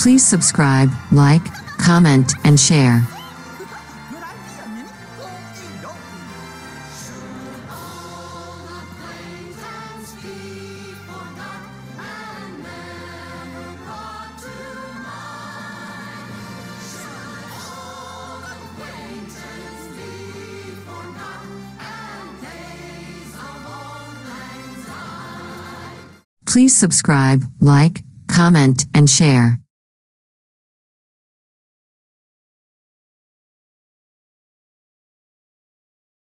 Please subscribe, like, comment, and share. Please subscribe, like, comment, and share.